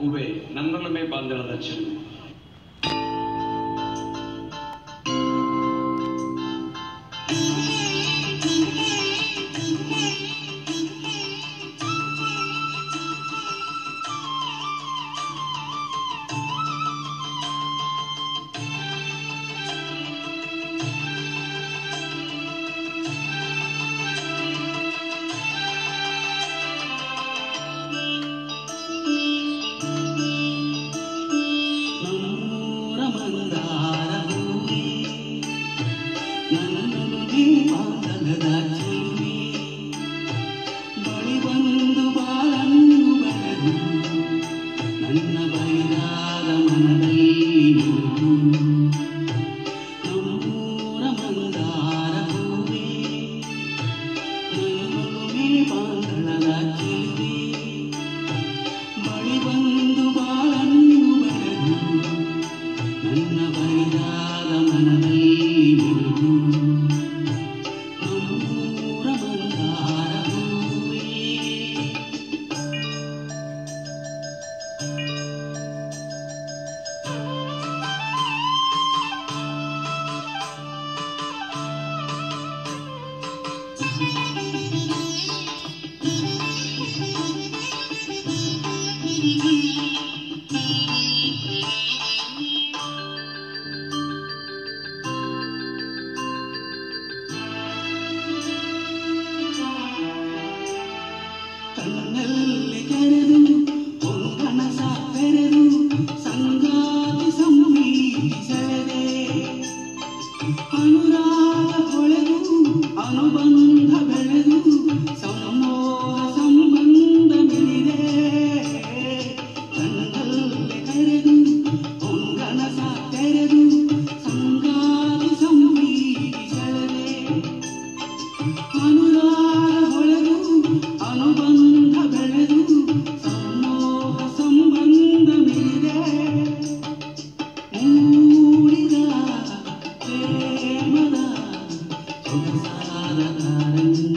उभे नम्रलमे बांधला दर्शन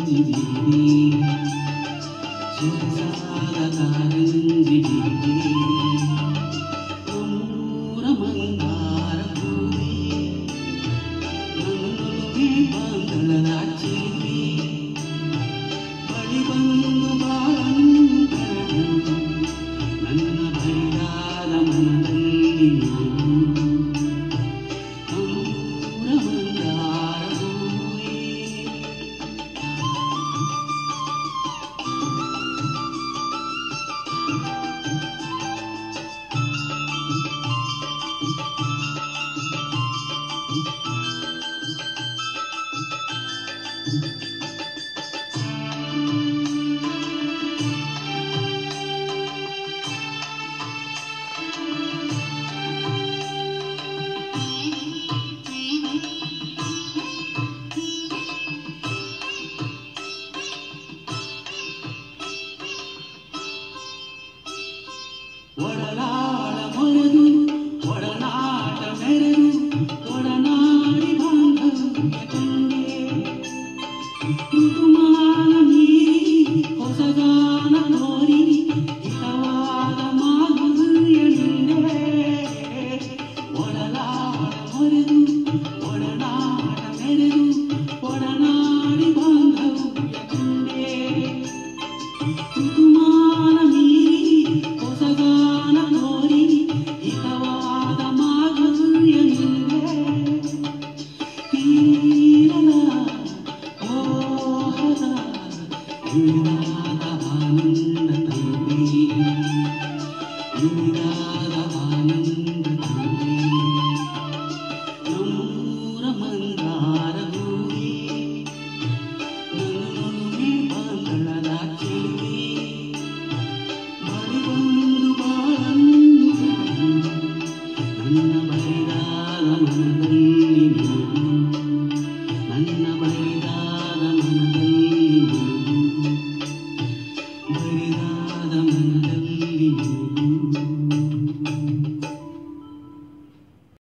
你。What a life.